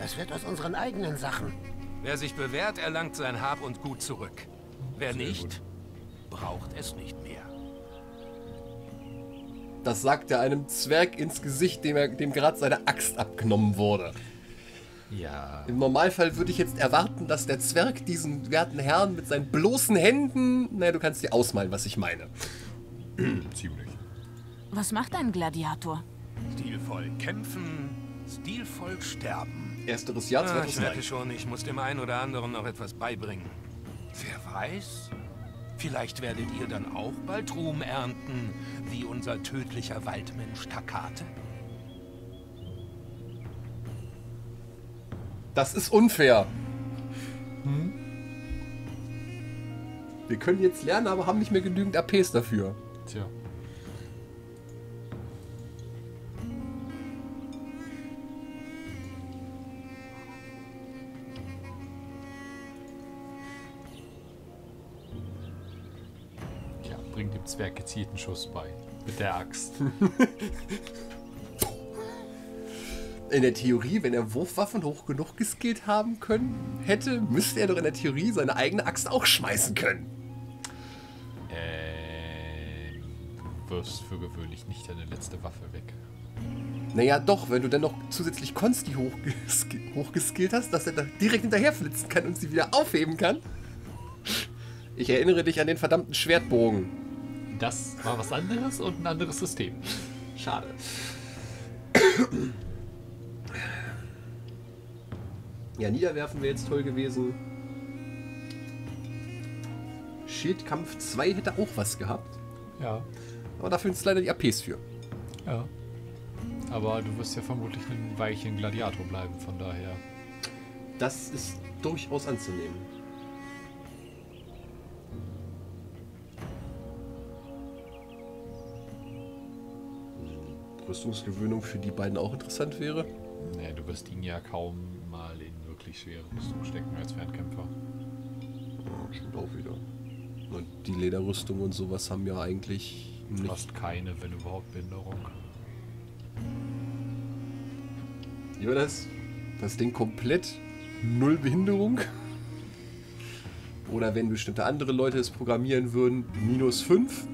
Es wird aus unseren eigenen Sachen. Wer sich bewährt, erlangt sein Hab und Gut zurück. Wer nicht, braucht es nicht mehr. Das sagt er einem Zwerg ins Gesicht, dem, er, dem gerade seine Axt abgenommen wurde. Ja. Im Normalfall würde ich jetzt erwarten, dass der Zwerg diesen werten Herrn mit seinen bloßen Händen. Naja, du kannst dir ausmalen, was ich meine. Ziemlich. Was macht ein Gladiator? Stilvoll kämpfen, stilvoll sterben. Ersteres Jahr Ah, ich 2003. merke schon, ich muss dem einen oder anderen noch etwas beibringen. Wer weiß? Vielleicht werdet ihr dann auch bald Ruhm ernten, wie unser tödlicher Waldmensch Takate. Das ist unfair. Wir können jetzt lernen, aber haben nicht mehr genügend APs dafür. Tja. Bringt dem Zwerg gezielten Schuss bei. Mit der Axt. In der Theorie, wenn er Wurfwaffen hoch genug geskillt haben können, hätte, müsste er doch in der Theorie seine eigene Axt auch schmeißen können. Ähm, du wirfst für gewöhnlich nicht deine letzte Waffe weg. Naja, doch, wenn du dann noch zusätzlich Konsti hochgesk- hochgeskillt hast, dass er da direkt hinterher flitzen kann und sie wieder aufheben kann. Ich erinnere dich an den verdammten Schwertbogen. Das war was anderes und ein anderes System. Schade. Ja, Niederwerfen wäre jetzt toll gewesen. Schildkampf 2 hätte auch was gehabt. Ja, Aber dafür sind es leider die APs für. ja. Aber du wirst ja vermutlich ein Weilchen Gladiator bleiben, von daher. Das ist durchaus anzunehmen. Rüstungsgewöhnung für die beiden auch interessant wäre. Nee, du wirst ihn ja kaum mal in wirklich schwere Rüstung stecken als Fernkämpfer. Ja, stimmt auch wieder. Und die Lederrüstung und sowas haben ja eigentlich Du nicht. hast keine, wenn überhaupt, Behinderung. War das? Das Ding komplett null Behinderung? Oder wenn bestimmte andere Leute es programmieren würden, minus 5?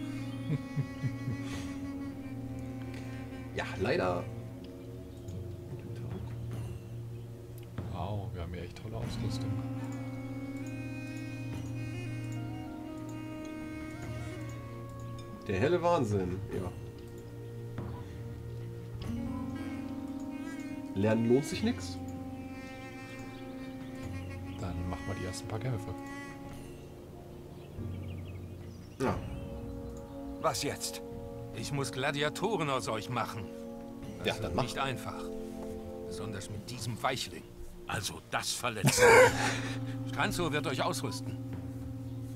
leider. Wow, wir haben ja echt tolle Ausrüstung. Der helle Wahnsinn, ja. Lernen lohnt sich nichts. Dann machen wir die ersten paar Kämpfe. Ja. Was jetzt? Ich muss Gladiatoren aus euch machen. Das Ja, dann mach. nicht einfach. Besonders mit diesem Weichling. Also das verletzt. Stranzo wird euch ausrüsten.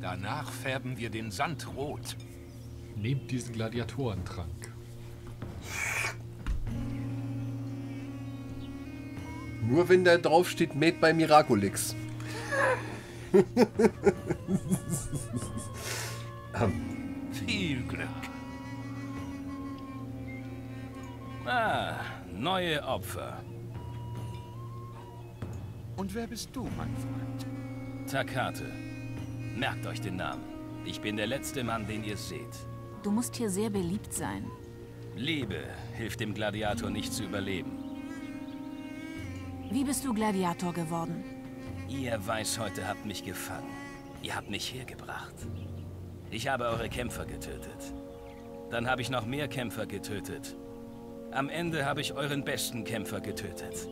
Danach färben wir den Sand rot. Nehmt diesen Gladiatorentrank. Nur wenn da drauf steht Made by Miraculix. Viel Glück. Ah, neue Opfer. Und wer bist du, mein Freund? Takate. Merkt euch den Namen. Ich bin der letzte Mann, den ihr seht. Du musst hier sehr beliebt sein. Liebe hilft dem Gladiator nicht zu überleben. Wie bist du Gladiator geworden? Ihr weiß heute habt mich gefangen. Ihr habt mich hergebracht. Ich habe eure Kämpfer getötet. Dann habe ich noch mehr Kämpfer getötet. Am Ende habe ich euren besten Kämpfer getötet.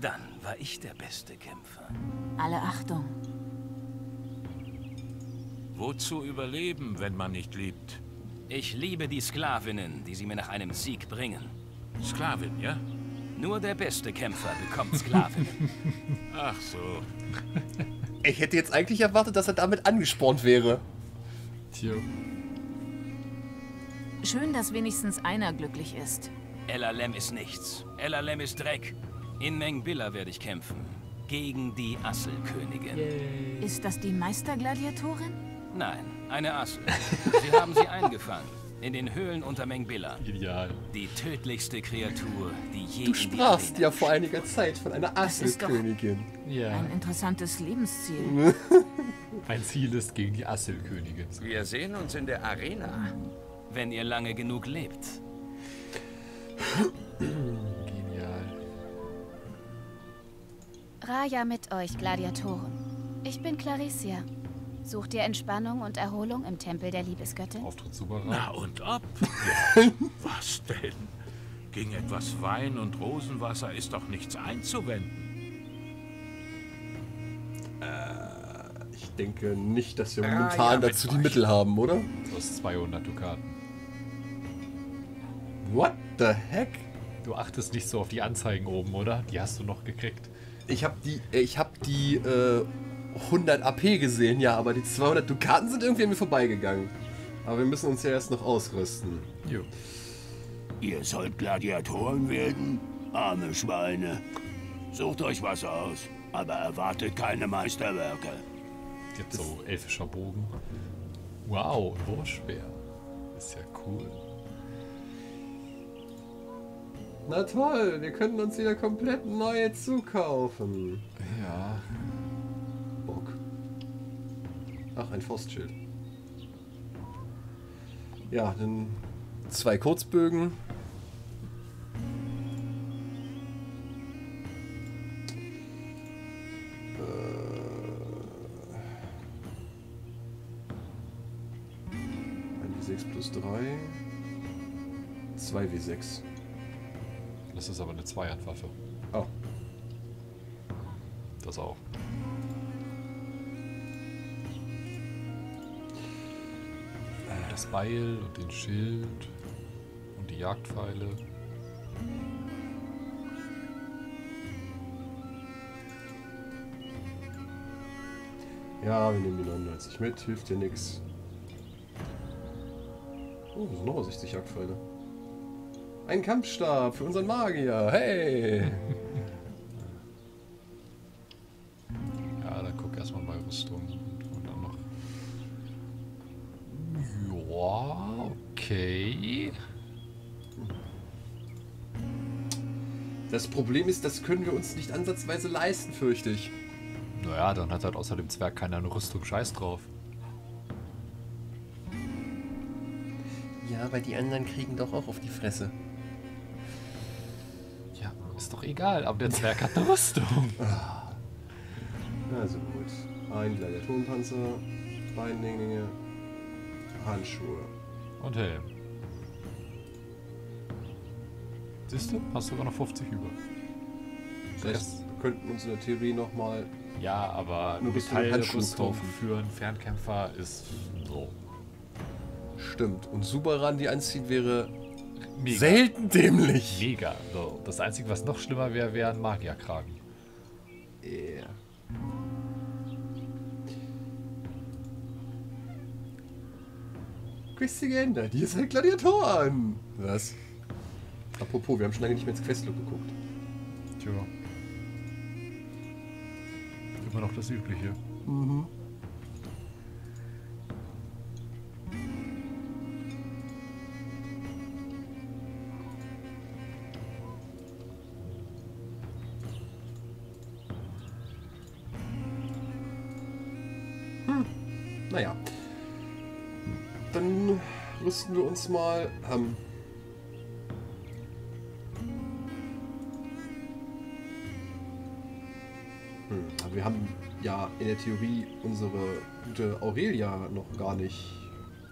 Dann war ich der beste Kämpfer. Alle Achtung. Wozu überleben, wenn man nicht liebt? Ich liebe die Sklavinnen, die sie mir nach einem Sieg bringen. Sklavin, ja? Nur der beste Kämpfer bekommt Sklavinnen. Ach so. Ich hätte jetzt eigentlich erwartet, dass er damit angespornt wäre. Tja, Schön, dass wenigstens einer glücklich ist. Elalem ist nichts. Elalem ist Dreck. In Mengbilla werde ich kämpfen. Gegen die Asselkönigin. Ist das die Meistergladiatorin? Nein, eine Assel. Sie haben sie eingefangen. In den Höhlen unter Mengbilla. Ideal. Die tödlichste Kreatur, die je Du sprachst ja vor einiger Zeit von einer Asselkönigin. Ja. Ein interessantes Lebensziel. Ein Ziel ist gegen die Asselkönigin. zu- Wir sehen uns in der Arena. Wenn ihr lange genug lebt. Genial. Raja mit euch, Gladiatoren. Ich bin Claricia. Sucht ihr Entspannung und Erholung im Tempel der Liebesgöttin? Auftritt super. Na und ob? Was denn? Gegen etwas Wein und Rosenwasser ist doch nichts einzuwenden. Ich denke nicht, dass wir Ah, momentan ja, dazu die euch. Mittel haben, oder? Du hast 200 Dukaten. What the heck? Du achtest nicht so auf die Anzeigen oben, oder? Die hast du noch gekriegt. Ich habe die, äh, ich habe die äh, 100 AP gesehen, ja, aber die 200 Dukaten sind irgendwie an mir vorbeigegangen. Aber wir müssen uns ja erst noch ausrüsten. Jo. Ihr sollt Gladiatoren werden? Arme Schweine. Sucht euch was aus, aber erwartet keine Meisterwerke. Jetzt so elfischer Bogen. Wow, ein Wurfspeer. Ist ja cool. Na toll, wir können uns wieder komplett neue zukaufen. Ja. Bock. Ach, ein Forstschild. Ja, dann zwei Kurzbögen. Äh, ein W6 plus 3. 2 W6. Das ist aber eine Zweihandwaffe. Oh. Das auch. Äh, Das Beil und den Schild und die Jagdpfeile. Ja, wir nehmen die 99 mit, hilft dir nix. Oh, das sind nochmal 60 Jagdpfeile. Ein Kampfstab für unseren Magier. Hey! Ja, dann guck erstmal bei Rüstung und, und dann noch. Ja, okay. Das Problem ist, das können wir uns nicht ansatzweise leisten, fürchte ich. Naja, dann hat halt außer dem Zwerg keiner eine Rüstung Scheiß drauf. Ja, aber die anderen kriegen doch auch auf die Fresse. Ja, ist doch egal, aber der Zwerg hat eine Rüstung. Also gut. Ein Gladiatorenpanzer, Beinlinge, Handschuhe. Und Helm. Siehst du? Hast sogar noch 50 über. Das heißt, wir könnten uns in der Theorie nochmal. Ja, aber Handschuh Metallrüstung für einen Fernkämpfer ist so. Stimmt. Und Subaran, die anzieht, wäre Mega. selten dämlich. Mega. So, das Einzige, was noch schlimmer wäre, wäre ein Magierkragen. Yeah. Quest geändert. Hier seid Gladiatoren. Was? Apropos, wir haben schon lange nicht mehr ins Questlog geguckt. Tja. Immer noch das Übliche. Naja. Rüsten wir uns mal. Ähm, hm, aber wir haben ja in der Theorie unsere gute Aurelia noch gar nicht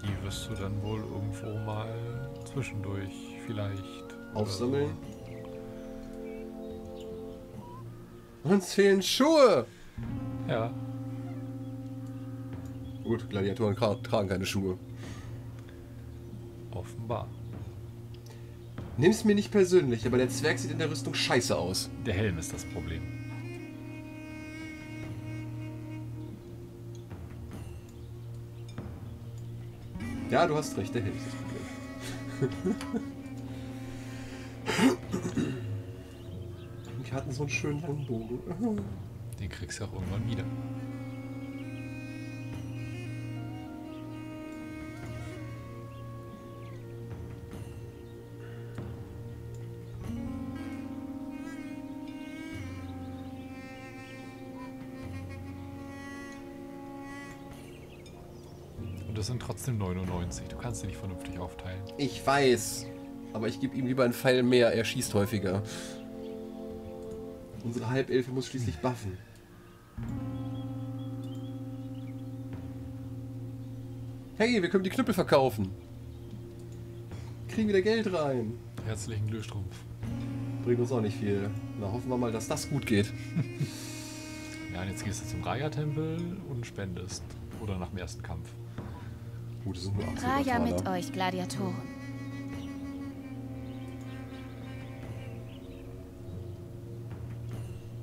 Die wirst du dann wohl irgendwo mal zwischendurch vielleicht aufsammeln. Uns fehlen Schuhe! So. Ja. Gut, Gladiatoren tra- tragen keine Schuhe. Offenbar. Nimm's mir nicht persönlich, aber der Zwerg sieht in der Rüstung scheiße aus. Der Helm ist das Problem. Ja, du hast recht, der Helm ist das Problem. Wir hatten so einen schönen langen Bogen. Den kriegst du auch irgendwann wieder. Das sind trotzdem 99. Du kannst sie nicht vernünftig aufteilen. Ich weiß. Aber ich gebe ihm lieber einen Pfeil mehr, er schießt häufiger. Unsere Halbelfe muss schließlich buffen. Hey, wir können die Knüppel verkaufen. Kriegen wieder Geld rein. Herzlichen Glühstrumpf. Bringt uns auch nicht viel. Na, hoffen wir mal, dass das gut geht. Ja, und jetzt gehst du zum Raya-Tempel und spendest. Oder nach dem ersten Kampf. Gut, das sind nur 80 Raja mit euch, Gladiatoren.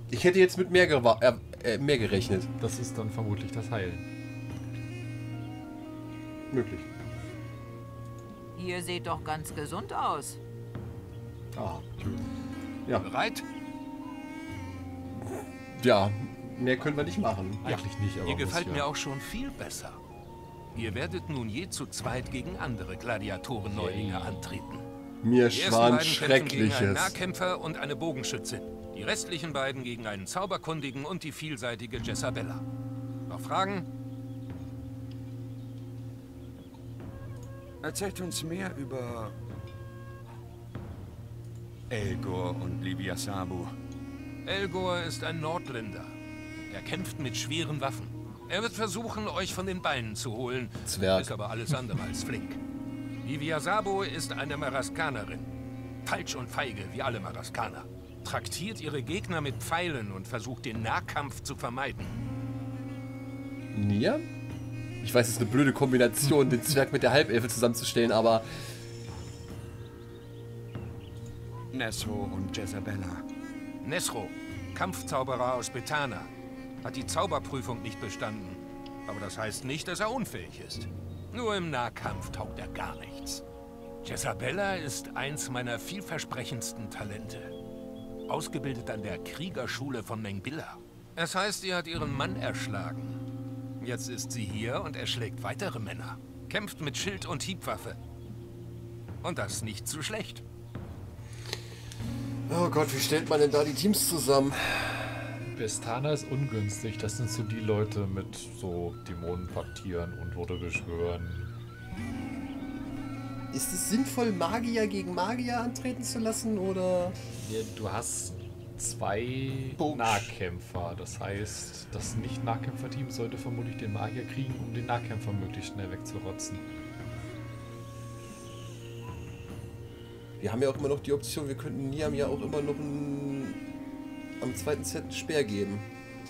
Ich hätte jetzt mit mehr, äh, äh, mehr gerechnet. Das ist dann vermutlich das Heilen. Möglich. Ihr seht doch ganz gesund aus. Ah, schön. Ja, Bereit? ja, mehr können wir nicht machen. Eigentlich nicht, aber Ihr muss gefällt ja. mir auch schon viel besser. Ihr werdet nun je zu zweit gegen andere Gladiatoren-Neulinge antreten. Mir Die ersten schwan beiden kämpfen gegen einen Schreckliches. Nahkämpfer und eine Bogenschützin. Die restlichen beiden gegen einen Zauberkundigen und die vielseitige Jessabella. Noch Fragen? Erzählt uns mehr über Elgor und Livia Sabu. Elgor ist ein Nordländer. Er kämpft mit schweren Waffen. Er wird versuchen, euch von den Beinen zu holen. Zwerg. Ist aber alles andere als flink. Livia Sabo ist eine Maraskanerin. Falsch und feige, wie alle Maraskaner. Traktiert ihre Gegner mit Pfeilen und versucht den Nahkampf zu vermeiden. Nia? Ich weiß, es ist eine blöde Kombination, den Zwerg mit der Halbelfe zusammenzustellen, aber Nesro und Jezabella. Nesro, Kampfzauberer aus Bethana, hat die Zauberprüfung nicht bestanden. Aber das heißt nicht, dass er unfähig ist. Nur im Nahkampf taugt er gar nichts. Jezabella ist eins meiner vielversprechendsten Talente. Ausgebildet an der Kriegerschule von Mengbilla. Es heißt, sie hat ihren Mann erschlagen. Jetzt ist sie hier und erschlägt weitere Männer. Kämpft mit Schild und Hiebwaffe. Und das nicht zu schlecht. Oh Gott, wie stellt man denn da die Teams zusammen? Bestana ist ungünstig. Das sind so die Leute mit so Dämonenpaktieren und oder beschwören. Ist es sinnvoll, Magier gegen Magier antreten zu lassen oder? Ja, du hast zwei Bogen. Nahkämpfer. Das heißt, das Nicht-Nahkämpfer-Team sollte vermutlich den Magier kriegen, um den Nahkämpfer möglichst schnell wegzurotzen. Wir haben ja auch immer noch die Option, wir könnten Niam ja auch immer noch ein, am zweiten Set einen Speer geben.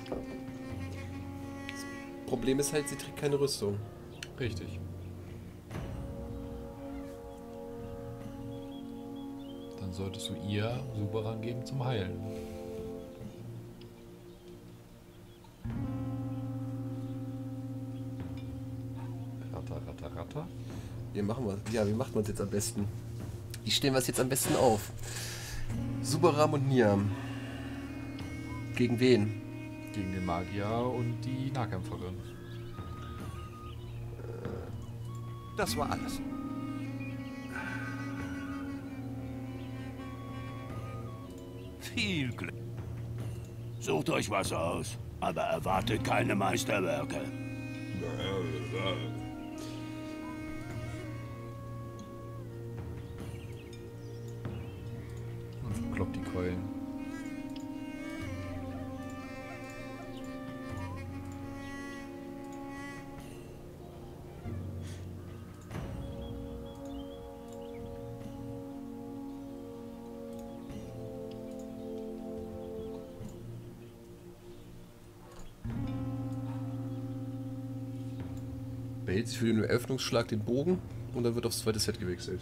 Das Problem ist halt, sie trägt keine Rüstung. Richtig. Dann solltest du ihr Superan geben zum Heilen. Ratter, ratter, ratter. Wie machen wir Ja, wie macht man es jetzt am besten? Wie stellen wir es jetzt am besten auf? Suberam und Niam. Gegen wen? Gegen den Magier und die Nahkämpferin. Das war alles. Viel Glück. Sucht euch was aus, aber erwartet keine Meisterwerke. Und verkloppt die Keulen. Behält sich für den Eröffnungsschlag den Bogen und dann wird aufs zweite Set gewechselt.